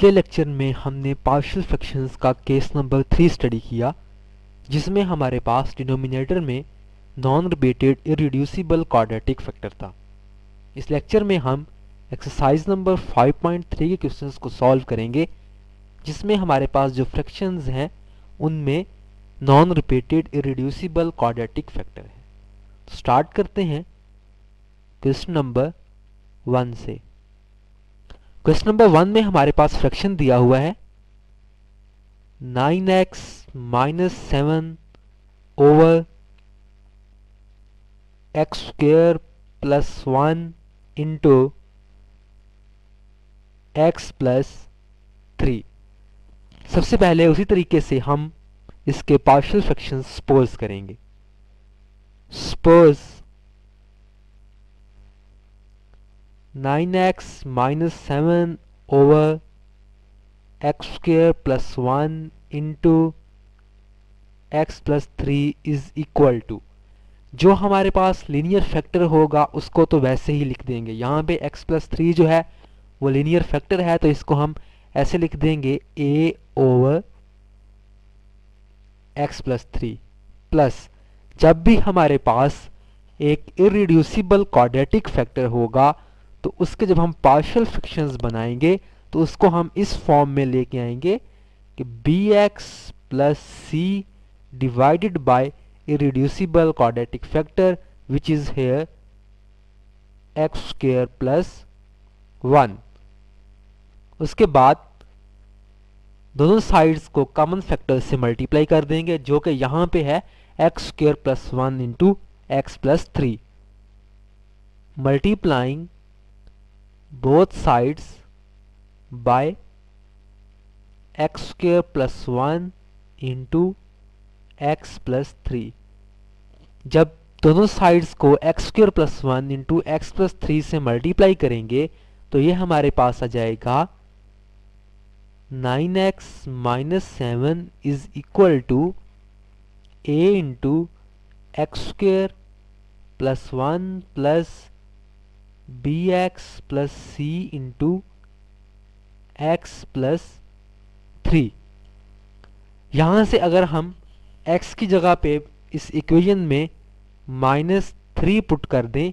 पिछले लेक्चर में हमने पार्शियल फ्रैक्शंस का केस नंबर थ्री स्टडी किया, जिसमें हमारे पास डिनोमिनेटर में non repeated irreducible quadratic factor था। इस लेक्चर में हम एक्सरसाइज नंबर 5.3 के क्वेश्चंस को सॉल्व करेंगे, जिसमें हमारे पास जो फ्रैक्शंस हैं, उनमें non repeated irreducible quadratic factor है। तो स्टार्ट करते हैं क्वेश्चन नंबर वन से। क्वेश्चन नंबर वन में हमारे पास फ्रैक्शन दिया हुआ है। 9x x minus seven over x square plus one into x plus three सबसे पहले उसी तरीके से हम इसके पार्शियल फ्रैक्शन सपोज़ करेंगे। Suppose 9x minus 7 over x square plus 1 into x plus 3 is equal to जो हमारे पास लीनियर फैक्टर होगा, उसको तो वैसे ही लिख देंगे। यहाँ पे x प्लस थ्री जो है, वो लीनियर फैक्टर है तो इसको हम ऐसे लिख देंगे, a over x plus three plus जब भी हमारे पास एक इरिड्यूसिबल क्वाड्रेटिक फैक्टर होगा तो उसके जब हम पार्शियल फ्रैक्शंस बनाएँगे तो उसको हम इस फॉर्म में लेके आएँगे कि b x plus c divided by irreducible quadratic factor which is here x square plus one उसके बाद दोनों साइड्स को कॉमन फैक्टर से मल्टीप्लाई कर देंगे, जो कि यहाँ पे है x square plus one into x plus three multiplying both sides by x square plus 1 into x plus 3 जब दोनों साइड्स को x square plus one into x plus three से मल्टीप्लाई करेंगे तो ये हमारे पास आ जाएगा 9x x minus seven is equal to a into x square plus one plus b x plus c into x plus three यहाँ से अगर हम x की जगह पे इस इक्वेशन में माइनस थ्री पुट कर दें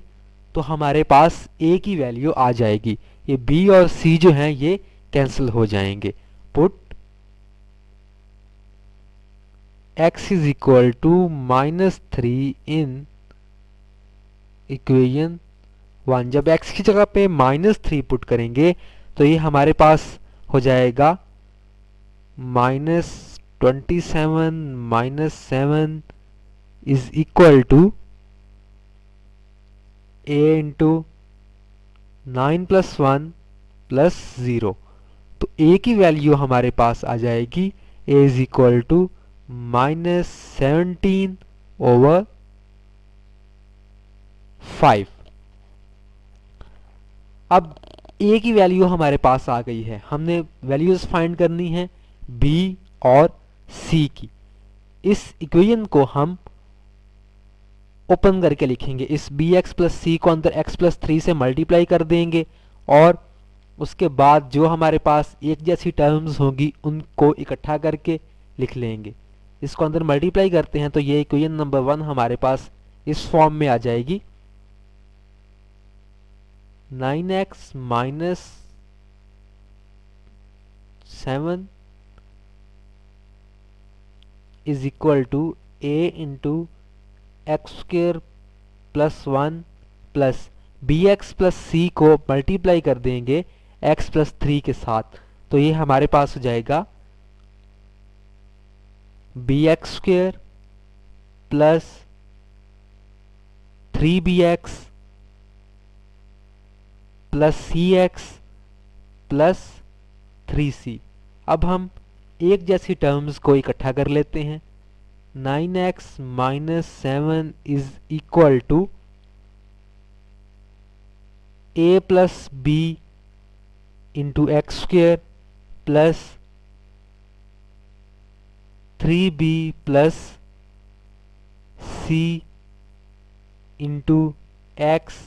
तो हमारे पास a की वैल्यू आ जाएगी। ये b और c जो हैं, ये कैंसिल हो जाएँगे। Put x is equal to minus three in equation one जब x की जगह पे माइनस थ्री पुट करेंगे तो ये हमारे पास हो जाएगा minus twenty seven minus seven is equal to a into nine plus one plus zero. तो ए की वैल्यू हमारे पास आ जाएगी a is equal to minus seventeen over five अब ए की वैल्यू हमारे पास आ गई है। हमने वैल्यूज़ फाइंड करनी है बी और सी की। इस इक्वेशन को हम ओपन करके लिखेंगे। इस बी एक्स प्लस सी को अंदर एक्स प्लस थ्री से मल्टीप्लाई कर देंगे और उसके बाद जो हमारे पास एक जैसी टर्म्स होंगी, उनको इकट्ठा करके लिख लेंगे। इसको अंदर मल्टीप्लाई करते हैं तो ये इक्वेशन नंबर वन हमारे पास इस फॉर्म में आ जाएगी। 9x minus 7 is equal to a into x square plus one plus b x plus c को मल्टीप्लाई कर देंगे एक्स प्लस थ्री के साथ। तो ये हमारे पास हो जाएगा b x square plus three b x plus c x plus three c. अब हम एक जैसी टर्म्स को इकट्ठा कर लेते हैं। Nine x minus seven is equal to a plus b into x square plus three b plus c into x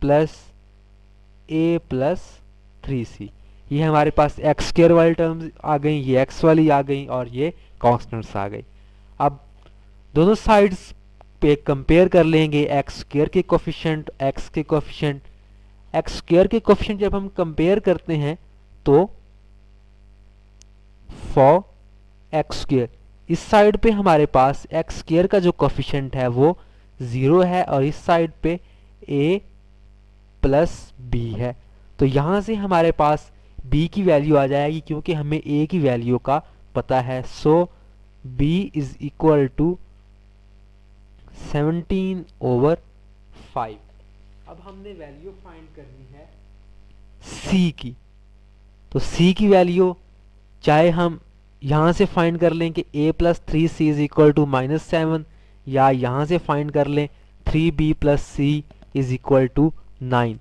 plus a plus three c ये हमारे पास एक्स स्केयर वाली टर्म्स आ गई, ये एक्स वाली आ गई और ये कॉन्स्टेंट्स आ गई। अब दोनों साइड्स पे कंपेयर कर लेंगे एक्स स्केयर के कोफिशेंट एक्स के कोफिशेंट एक्स स्केयर के कोफिशेंट जब हम कंपेयर करते हैं तो फॉर एक्स स्केयर इस साइड पे हमारे पास एक्स स्केयर का जो कोफिशेंट है, वो ज़ीरो है और इस साइड पे ए प्लस बी है। तो यहाँ से हमारे पास b की वैल्यू आ जाएगी क्योंकि हमें a की वैल्यू का पता है। So b is equal to 17 over 5 अब हमने वैल्यू फाइंड करनी है c की। तो c की वैल्यू चाहे हम यहाँ से फाइंड कर लें कि a plus three c is equal to minus seven या यहाँ से फाइंड कर लें three b plus c is equal to nine.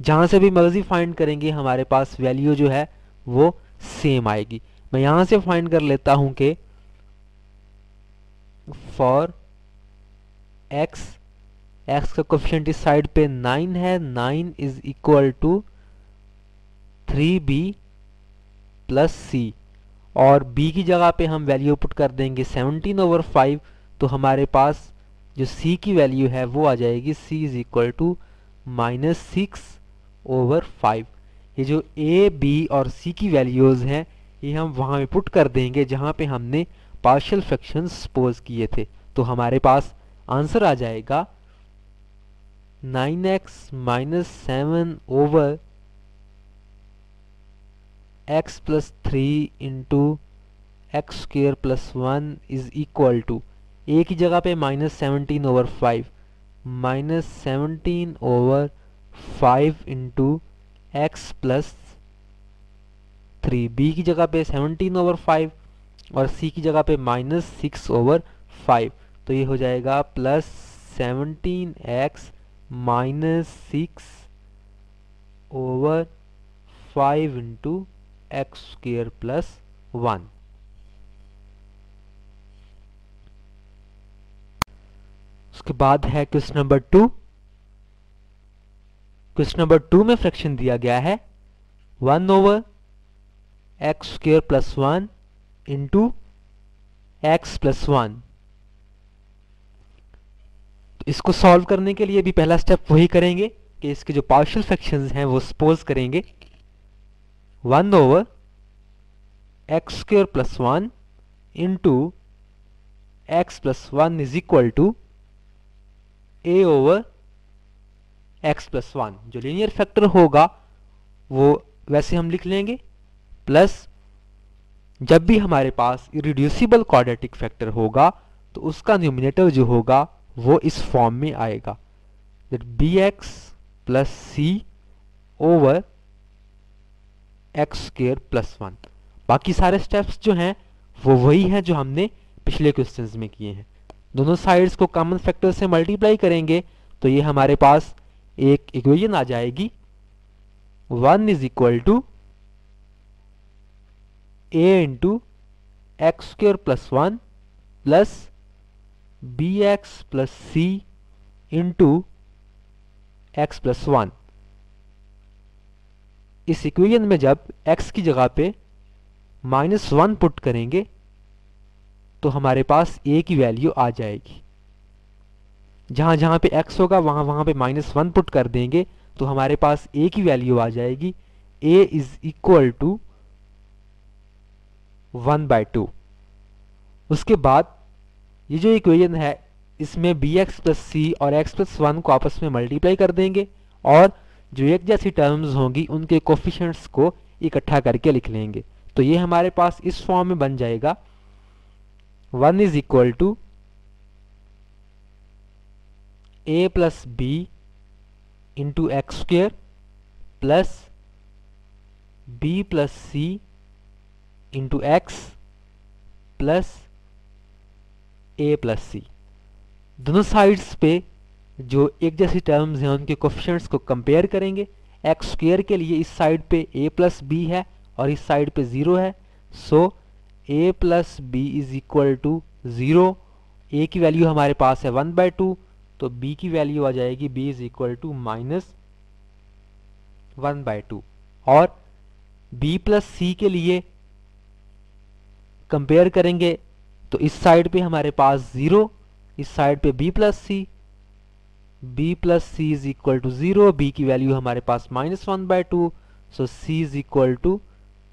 जहाँ से भी मर्ज़ी फाइंड करेंगे, हमारे पास वैल्यू जो है, वो सेम आएगी। मैं यहाँ से फाइंड कर लेता हूँ कि फॉर एक्स एक्स का कोफिशिएंट इस साइड पे नाइन है nine is equal to three b plus c और b की जगह पे हम वैल्यू पुट कर देंगे 17 ओवर 5 तो हमारे पास जो c की वैल्यू है, वो आ जाएगी, c is equal to minus six over five ये जो ए बी और सी की वैल्यूज़ हैं, ये हम वहाँ पे पुट कर देंगे जहाँ पे हमने पार्शियल फ्रैक्शन सपोज़ किए थे। तो हमारे पास आंसर आ जाएगा 9x x minus seven over x plus three into x square plus one is equal to a की जगह पे minus seventeen over five minus seventeen over five into x plus three b की जगह पे seventeen over five और सी की जगह पे माइनस सिक्स ओवर फाइव तो ये हो जाएगा plus seventeen x minus six over five into x square plus one उसके बाद है question number two. Question number two में फ्रैक्शन दिया गया है। One over x square plus one into x plus one. इसको सॉल्व करने के लिए भी पहला स्टेप वही करेंगे कि इसके जो पार्शियल फ्रैक्शंस हैं वो सपोज़ करेंगे। One over x square plus one into x plus one is equal to a over x plus one जो लीनियर फैक्टर होगा, वो वैसे हम लिख लेंगे प्लस जब भी हमारे पास इरिड्यूसिबल क्वाड्रेटिक फैक्टर होगा तो उसका न्यूमिनेटर जो होगा, वो इस फॉर्म में आएगा। That b x plus c over x square plus one बाकी सारे स्टेप्स जो हैं, वो वही हैं जो हमने पिछले क्वेश्चंस में किए हैं। दोनों साइड्स को कॉमन फैक्टर से मल्टीप्लाई करेंगे तो ये हमारे पास एक इक्वेशन आ जाएगी। One is equal to a into x square plus one plus b x plus c into x plus one इस इक्वेशन में जब x की जगह पे माइनस वन पुट करेंगे तो हमारे पास a की वैल्यू आ जाएगी। जहाँ जहाँ पे x होगा, वहाँ वहाँ पे माइनस वन पुट कर देंगे तो हमारे पास a की वैल्यू आ जाएगी। A is equal to one by two उसके बाद ये जो इक्वेशन है, इसमें बी एक्स प्लस सी और एक्स प्लस वन को आपस में मल्टीप्लाई कर देंगे और जो एक जैसी टर्म्स होंगी, उनके कोफिशेंट्स को इकट्ठा करके लिख लेंगे। तो ये हमारे पास इस फॉर्म में बन जाएगा। One is equal to a plus b into x square plus b plus c into x plus a plus c. दोनों साइड्स पे जो एक जैसी टर्म्स हैं, उनके कोफिशेंट्स को कंपेयर करेंगे। एक्स स्क्र के लिए इस साइड पे ए प्लस बी है और इस साइड पे ज़ीरो है। So a plus b is equal to zero a की वैल्यू हमारे पास है वन बाय टू तो बी की वैल्यू आ जाएगी b is equal to minus one by two और बी प्लस सी के लिए कंपेयर करेंगे तो इस साइड पे हमारे पास ज़ीरो इस साइड पे b plus c b plus c is equal to zero b की वैल्यू हमारे पास minus one by two so c is equal to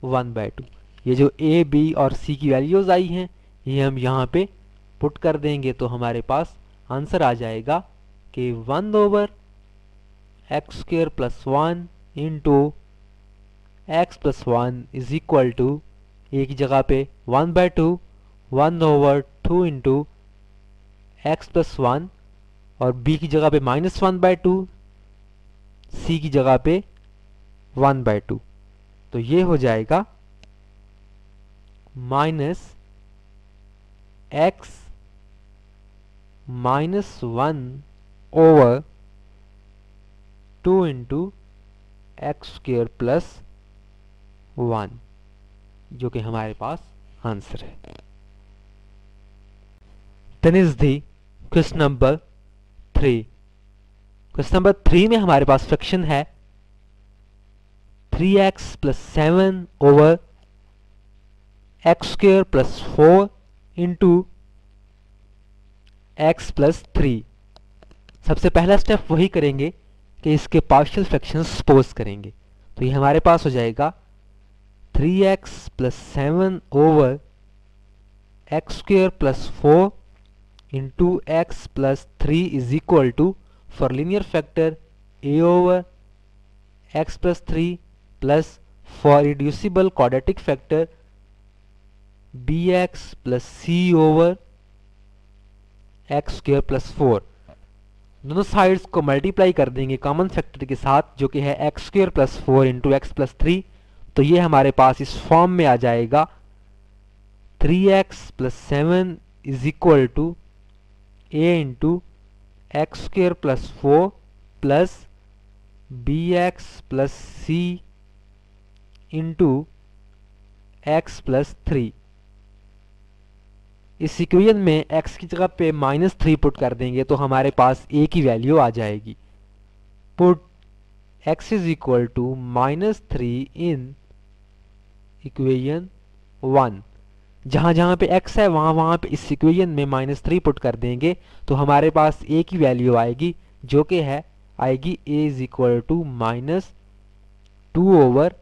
one by two ये जो ए बी और सी की वैल्यूज़ आई हैं, ये हम यहाँ पे पुट कर देंगे तो हमारे पास आंसर आ जाएगा कि one over x square plus one into x plus one is equal to a की जगह पे one by two one over two into x plus one और बी की जगह पे minus one by two c की जगह पे वन बाय टू तो ये हो जाएगा minus x minus one over two into x square plus one जो कि हमारे पास आंसर है। Then is the question number three question number three में हमारे पास फ्रैक्शन है। Three x plus seven over x square plus four into x plus three सबसे पहला स्टेप वही करेंगे कि इसके पार्शियल फ्रैक्शन सपोज़ करेंगे। तो ये हमारे पास हो जाएगा three x plus seven over x square plus four into x plus three is equal to for linear factor a over x plus three plus for reducible quadratic factor b x plus c over x square plus four दोनों sides को multiply कर देंगे common factor के साथ, जो कि है x square plus four into x plus three तो ये हमारे पास इस फॉर्म में आ जाएगा। Three x plus seven is equal to a into x square plus four plus b x plus c into x plus three इस equation में x की जगह पे माइनस थ्री पुट कर देंगे तो हमारे पास a की वैल्यू आ जाएगी। Put x is equal to minus three in equation one जहाँ जहाँ पे x है, वहाँ वहाँ पे इस इक्वेशन में माइनस थ्री पुट कर देंगे तो हमारे पास a की वैल्यू आएगी, जो कि है, आएगी a is equal to minus two over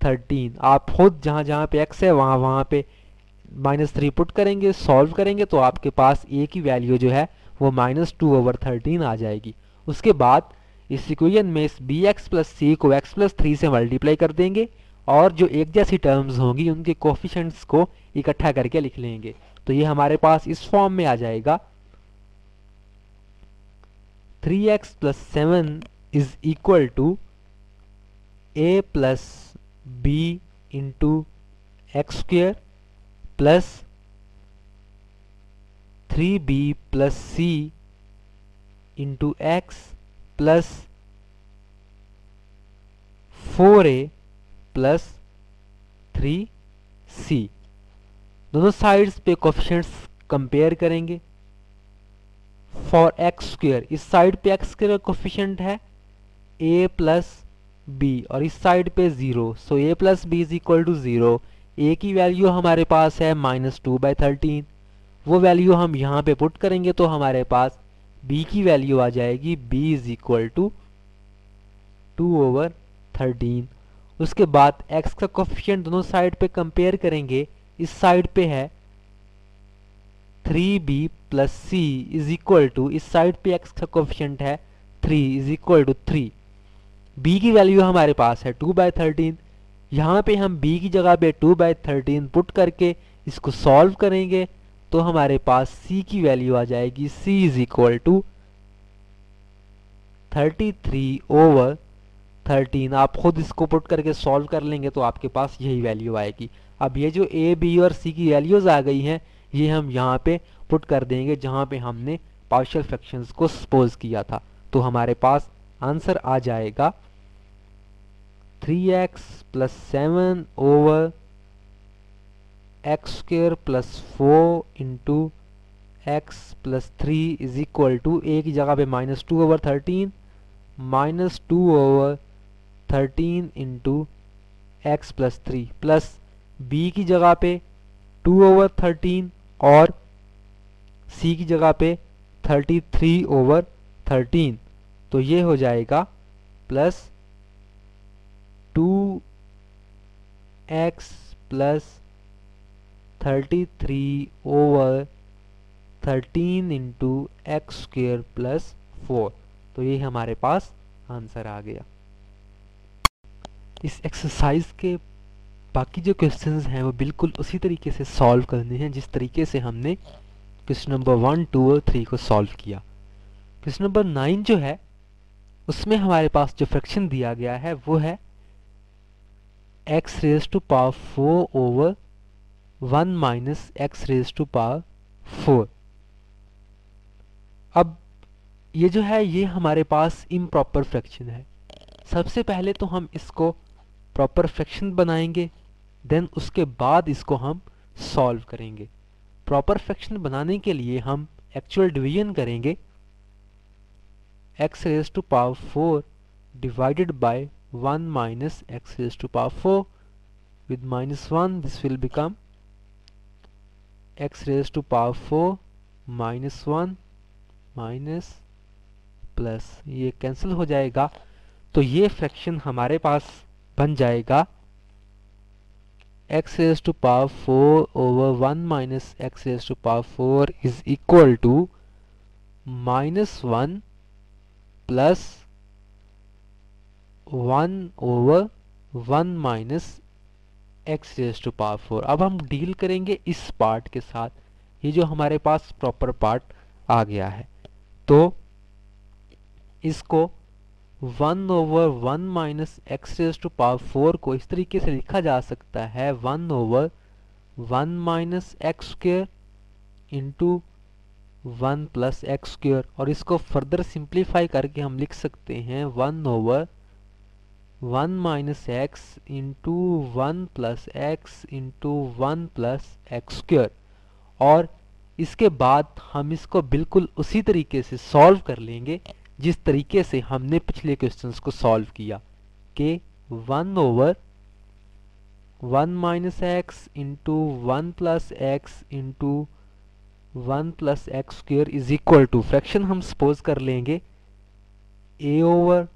thirteen आप खुद जहाँ जहाँ पे x है, वहाँ वहाँ पे माइनस थ्री पुट करेंगे सॉल्व करेंगे तो आपके पास ए की वैल्यू जो है, वो माइनस टू ओवर थर्टीन आ जाएगी। उसके बाद इस इक्वेशन में इस बी एक्स प्लस सी को x प्लस थ्री से मल्टीप्लाई कर देंगे और जो एक जैसी टर्म्स होंगी, उनके कोफिशेंट्स को इकट्ठा करके लिख लेंगे। तो ये हमारे पास इस फॉर्म में आ जाएगा। Three x plus seven is equal to a plus b into x square plus three b plus c into x plus four a plus three c दोनों साइड्स पे कोफिशेंट्स कंपेयर करेंगे. फॉर एक्स स्क्र इस side पे x square coefficient है ए plus B और इस side पे zero so a plus b is equal to zero a की वैल्यू हमारे पास है माइनस टू बाई थर्टीन वो वैल्यू हम यहाँ पे पुट करेंगे तो हमारे पास बी की वैल्यू आ जाएगी. B is equal to two over thirteen उसके बाद एक्स का कोफिशिएंट दोनों साइड पे कंपेयर करेंगे. इस साइड पे है three b plus c is equal to इस साइड पे एक्स का कोफिशिएंट है three is equal to three b की वैल्यू हमारे पास है टू बाय थर्टीन यहाँ पे हम b की जगह पे टू बाई थर्टीन पुट करके इसको सॉल्व करेंगे तो हमारे पास c की वैल्यू आ जाएगी c is equal to thirty three over thirteen आप खुद इसको पुट करके सॉल्व कर लेंगे तो आपके पास यही वैल्यू आएगी। अब ये जो a, b और c की वैल्यूज़ आ गई हैं, ये हम यहाँ पे पुट कर देंगे जहाँ पे हमने पार्शियल फ्रैक्शंस को सपोज़ किया था। तो हमारे पास आंसर आ जाएगा three x plus seven over x square plus four into x plus three is equal to a की जगह पे minus two over thirteen minus two over thirteen into x plus three plus b की जगह पे to over thirteen और सी की जगह पे थर्टी थ्री ओवर थर्टीन तो ये हो जाएगा plus two x plus thirty three over thirteen into x square plus four तो ये हमारे पास आंसर आ गया। इस एक्सरसाइज के बाकी जो क्वेश्चंस हैं, वो बिल्कुल उसी तरीके से सॉल्व करने हैं, जिस तरीके से हमने क्वेश्चन नंबर वन टू और थ्री को सॉल्व किया। क्वेश्चन नंबर नाइन जो है, उसमें हमारे पास जो फ्रैक्शन दिया गया है, वो है x raise to power four over one minus x raise to power four अब ये जो है, ये हमारे पास इम्प्रॉपर फ्रैक्शन है। सबसे पहले तो हम इसको प्रॉपर फ्रैक्शन बनाएँगे देन उसके बाद इसको हम सॉल्व करेंगे। प्रॉपर फ्रैक्शन बनाने के लिए हम एक्चुअल डिवीज़न करेंगे। x raise to power four divided by one minus x raise to power four with minus 1 this will become x raised to power 4 minus 1 minus plus. ये cancel हो जाएगा। तो ये फ्रैक्शन हमारे पास बन जाएगा। x raise to power four over one minus x raise to power four is equal to minus one plus one over one minus x raise to power four अब हम डील करेंगे इस पार्ट के साथ। ये जो हमारे पास प्रॉपर पार्ट आ गया है। तो इसको one over one minus x raise to power four को इस तरीके से लिखा जा सकता है। One over one minus x square into one plus x square और इसको फर्दर सिंप्लीफाई करके हम लिख सकते हैं। One over one minus x into one plus x into one plus x square और इसके बाद हम इसको बिल्कुल उसी तरीके से सॉल्व कर लेंगे, जिस तरीके से हमने पिछले क्वेश्चंस को सॉल्व किया। कि one over one minus x into one plus x into one plus x square is equal to. Fraction हम सपोज़ कर लेंगे, a over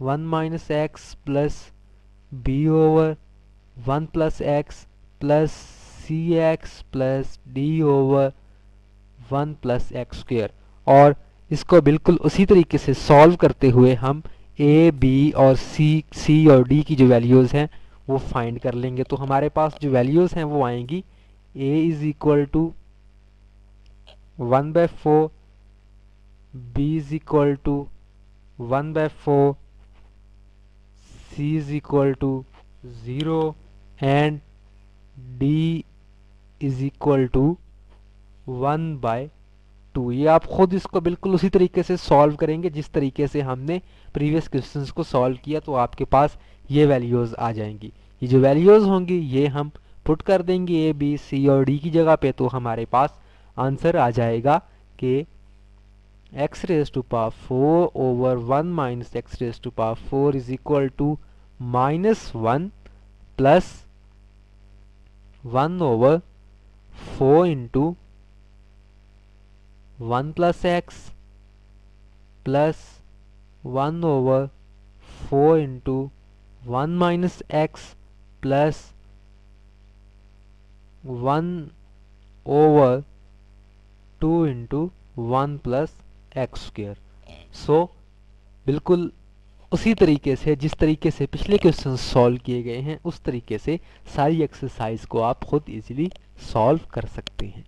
one minus x plus b over one plus x plus c x plus d over one plus x square और इसको बिल्कुल उसी तरीके से solve करते हुए हम ए, बी और सी सी और डी की जो वैल्यूज़ हैं, वो फाइंड कर लेंगे। तो हमारे पास जो वैल्यूज़ हैं, वो आएँगी। A is equal to one by four, b is equal to one by four is equal to zero and d is equal to one by two ये आप खुद इसको बिल्कुल उसी तरीके से सॉल्व करेंगे, जिस तरीके से हमने प्रीवियस क्वेश्चन को सॉल्व किया तो आपके पास ये वैल्यूज़ आ जाएँगी। ये जो वैल्यूज़ होंगी, ये हम पुट कर देंगे ए बी सी और डी की जगह पे तो हमारे पास आंसर आ जाएगा कि x raise to power four over one minus x raise to power four is equal to minus one plus one over four into one plus x plus one over four into one minus x plus one over two into one plus x square so बिल्कुल उसी तरीके से, जिस तरीके से पिछले question solve किए गए हैं, उस तरीके से सारी एक्सरसाइज को आप खुद इजीली सॉल्व कर सकते हैं।